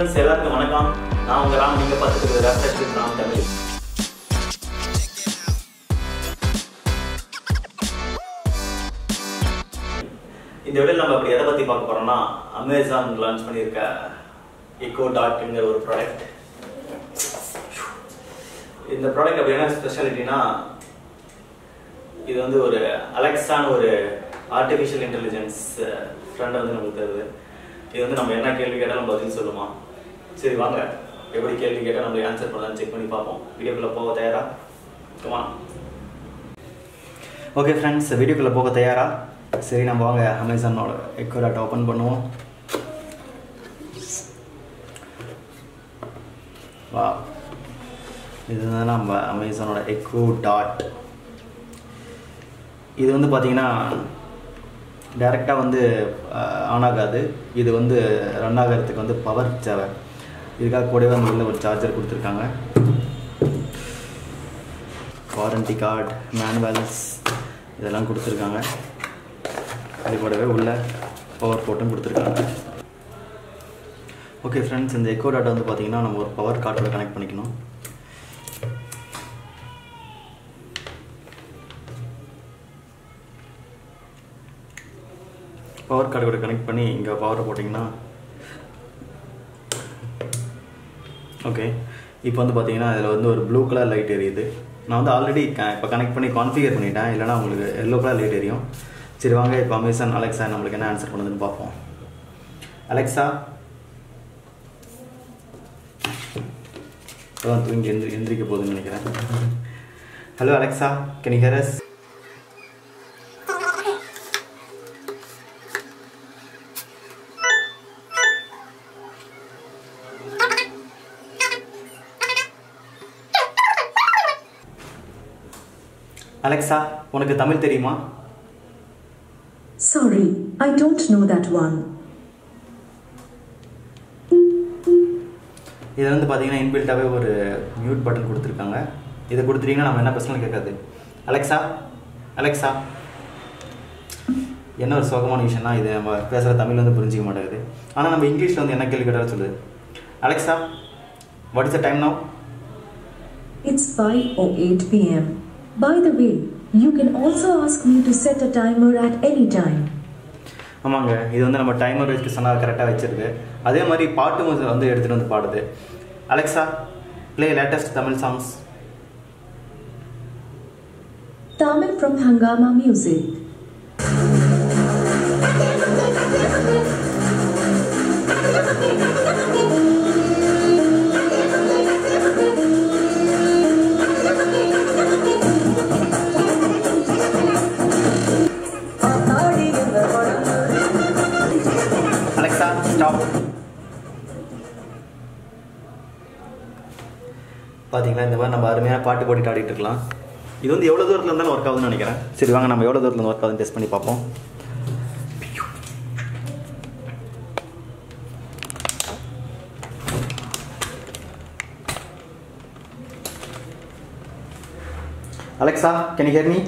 Friends எல்லாருக்கும் வணக்கம். நான் உங்கள் ராம் நீங்கள் பார்த்துட்டு இருக்கிறது ரெஃப்ரெஷ் ராம் தமிழ். இந்த வீடியோவில் நம்ம அப்படி எதை பற்றி பார்க்க போகிறோம்னா அமேசான் லான்ச் பண்ணியிருக்க எக்கோ டாட்ங்கிற ஒரு ப்ராடக்ட் இந்த ப்ராடக்ட் அப்படி என்ன ஸ்பெஷாலிட்டினா இது வந்து ஒரு அலெக்ஸான ஒரு ஆர்டிஃபிஷியல் இன்டெலிஜென்ஸ் ஃப்ரெண்ட் வந்து நமக்கு தருது. இது வந்து நம்ம என்ன கேள்வி கேட்டாலும் பதில் சொல்லுமா? சரி வாங்க. எப்படி கேள்வி கேட்டால் நம்ம ஆன்சர் பண்ணலாம் செக் பண்ணி பார்ப்போம். வீடியோக்குள்ளே போக தயாரா? கமா ஓகே ஃப்ரெண்ட்ஸ் வீடியோக்குள்ளே போக தயாரா? சரி நம்ம வாங்க. அமேசானோட எக்கோராட் ஓப்பன் பண்ணுவோம். வா இதுதான் நம்ம அமேசானோட எக்கோ டாட் இது வந்து பார்த்தீங்கன்னா டைரெக்டாக வந்து ஆன் ஆகாது. இது வந்து ரன் ஆகிறதுக்கு வந்து பவர் தேவை. இதுக்காக கூடவே வந்து உள்ள ஒரு சார்ஜர் கொடுத்துருக்காங்க. வாரண்டி கார்டு மேனுவல்ஸ் இதெல்லாம் கொடுத்துருக்காங்க. அது கூடவே உள்ள பவர் போட்டும் கொடுத்துருக்காங்க. ஓகே ஃப்ரெண்ட்ஸ் இந்த எக்கோ டாட்டா வந்து பார்த்தீங்கன்னா நம்ம ஒரு பவர் கார்டோட கனெக்ட் பண்ணிக்கணும். பவர் கார்டு கூட கனெக்ட் பண்ணி இங்கே பவரை போட்டிங்கன்னா ஓகே இப்போ வந்து பார்த்தீங்கன்னா அதில் வந்து ஒரு ப்ளூ கலர் லைட் எரியுது. நான் வந்து ஆல்ரெடி இப்போ கனெக்ட் பண்ணி கான்ஃபிகர் பண்ணிட்டேன். இல்லைனா உங்களுக்கு எல்லோ கலர் லைட் எரியும். சரி வாங்க இப்போ அமேசான் அலெக்ஸா நம்மளுக்கு என்ன ஆன்சர் பண்ணுதுன்னு பார்ப்போம். அலெக்ஸா அதான் தூங்கி எந்திரி எந்திரிக்க போகுதுன்னு நினைக்கிறேன். Hello Alexa can hear us Alexa உனக்கு தமிழ் தெரியுமா? Sorry, I don't know that one. இதில் வந்து பார்த்தீங்கன்னா இன்பில்ட்டாகவே ஒரு மியூட் பட்டன் கொடுத்துருக்காங்க. இதை கொடுத்துட்டீங்கன்னா நம்ம என்ன பிரச்சனை கேட்காது. அலெக்ஸா அலெக்ஸா என்ன ஒரு சோகமான விஷயம்னா இது நம்ம பேசுகிற தமிழ் வந்து புரிஞ்சிக்க மாட்டேங்குது. ஆனால் நம்ம இங்கிலீஷில் வந்து என்ன கேள்வி கேட்டாலும் சொல்லுது. Alexa what is the time now It's 5:08 p.m. By the way, you can also ask me to set a timer at any time. ஆமாங்க இது வந்து நம்ம டைமர் வச்சு சொன்னால் கரெக்டாக வச்சிருக்கு அதே மாதிரி பாட்டு முதல் வந்து எடுத்துகிட்டு வந்து பாடுது Alexa play latest Tamil songs Tamil from Hangama Music. பார்த்தீங்களா இந்த மாதிரி நம்ம அருமையான பாட்டு போட்டுட்டு ஆடிட்டு இருக்கலாம். இது வந்து எவ்வளோ தூரத்தில் இருந்தாலும் ஒர்க் ஆகுதுன்னு நினைக்கிறேன். சரி வாங்க நம்ம எவ்வளோ தூரத்தில் ஒர்க் ஆகுதுன்னு டெஸ்ட் பண்ணி பார்ப்போம். Alexa can you hear me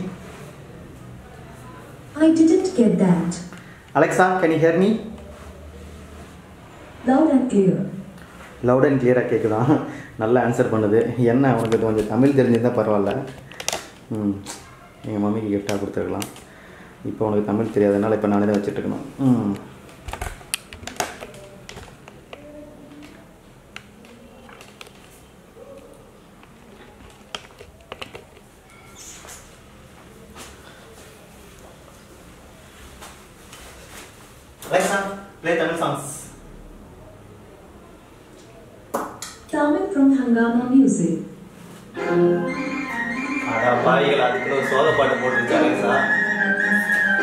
I didn't get that. Alexa can you hear me Loud and clear. And கிளியராக கேட்குதா நல்லா ஆன்சர் பண்ணுது. என்ன உனக்கு கொஞ்சம் தமிழ் தெரிஞ்சிருந்தால் பரவாயில்ல. ம் எங்கள் மம்மிக்கு கிஃப்டாக கொடுத்துருக்கலாம். இப்போ உனக்கு தமிழ் தெரியாதனால இப்போ நானே தான் வச்சுட்ருக்கணும். ம். Alexa, அடா பாவிகள் அதுக்கு ஒரு சோத பாட்டு போட்டுருச்சு அலெக்சா.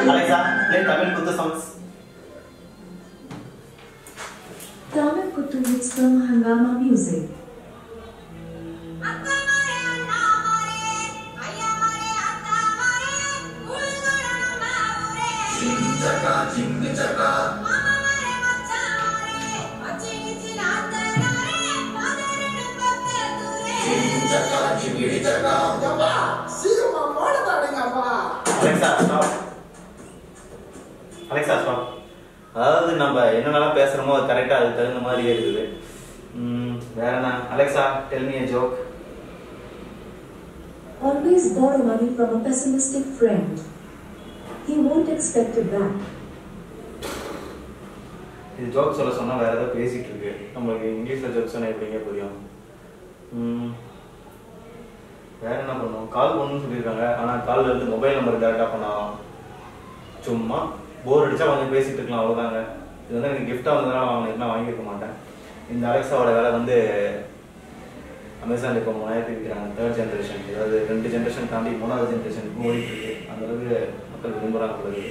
அலெக்சா ப்ளே தமிழ் குத்து சாங்ஸ் தமிழ் குத்து hits from Hungama music stop stop அதாவது நம்ம என்னென்னலாம் பேசுகிறோமோ அது கரெக்டாக அதுக்கு தகுந்த மாதிரியே இருக்குது. வேற என்ன? Alexa tell me joke Always borrow money from a pessimistic friend. He won't expect it back. இது ஜோக் சொல்ல சொன்னால் வேற ஏதோ பேசிட்டு இருக்கு. நம்மளுக்கு இங்கிலீஷில் ஜோக் சொன்னால் எப்படிங்க புரியும்? வேற என்ன பண்ணுவோம் கால் பண்ணணும்னு சொல்லியிருக்காங்க. ஆனால் காலில் இருந்து மொபைல் நம்பர் டேரெக்டாக பண்ணலாம் சும்மா போர் அடிச்சா கொஞ்சம் பேசிட்டு இருக்கலாம் அவ்வளோதாங்க இது வந்து எனக்கு கிஃப்டாக வந்ததுனால வாங்கினா வாங்கியிருக்க மாட்டேன். இந்த அலெக்ஸாவோட வேலை வந்து அமேசான் இப்போ மூணாயிரத்தி விற்கிறாங்க தேர்ட் ஜென்ரேஷன் அதாவது ரெண்டு ஜென்ரேஷன் தாண்டி மூணாவது ஜென்ரேஷனுக்கு ஓடிட்டு இருக்கு அந்த அளவுக்கு மக்கள் விரும்புகிறாங்க உள்ளது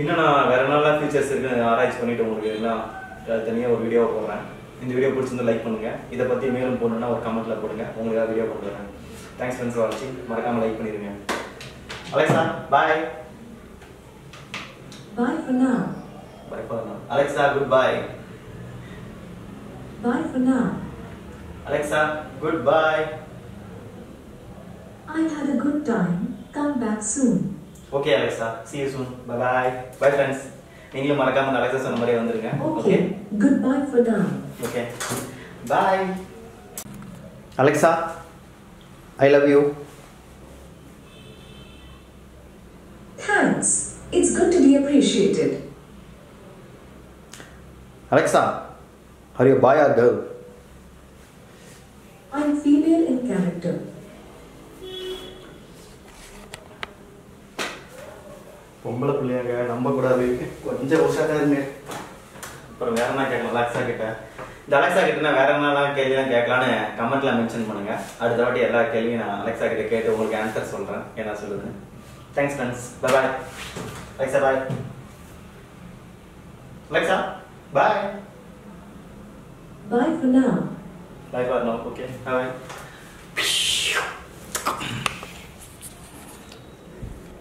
இன்னும் நான் வேற நல்லா ஃபீச்சர்ஸ் இருக்கு ஆராய்ச்சி பண்ணிட்டு உங்களுக்கு எல்லாம் தனியாக ஒரு வீடியோ போடுறேன். இந்த வீடியோ பிடிச்சிருந்தா லைக் பண்ணுங்க. இதை பற்றி மேலும் போடணும்னா ஒரு கமெண்ட்ல போடுங்க. உங்களுக்காக வீடியோ கொண்டு வரேன் தேங்க்ஸ் ஃப்ரெண்ட்ஸ் ஃபார் வாட்சிங் மறக்காம லைக் பண்ணிடுங்க Alexa bye Bye for now. Bye பண்ணலாம் Alexa good bye Bye for now. Alexa good bye I had a good time. Come back soon. Okay Alexa see you soon. Bye bye bye friends நீங்களும் மறக்காம இந்த Alexa சொன்ன மாதிரியே வந்துருங்க okay Okay. Goodbye for now. Okay bye Alexa I love you Thanks. It's good to be appreciated. Alexa are you boy or girl I'm female in character. பொம்பளை பிள்ளையாங்க நம்ப கூடாது கொஞ்சம் உஷாரா இருங்க. அப்புறம் வேற என்ன கேட்கலாம் அலெக்ஸா கிட்ட. இந்த அலெக்ஸா கிட்ட நான் வேற என்னலாம் கேள்விலாம் கேட்கலான்னு கமெண்ட்ல மென்ஷன் பண்ணுங்க. அடுத்த வாட்டி எல்லா கேள்வியும் நான் அலெக்ஸா கிட்ட கேட்டு உங்களுக்கு ஆன்சர் சொல்றேன். என்ன சொல்லுதுன்னு thanks friends bye bye Alexa bye Alexa bye Bye for now. Bye bye no okay bye